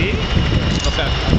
See? Look okay.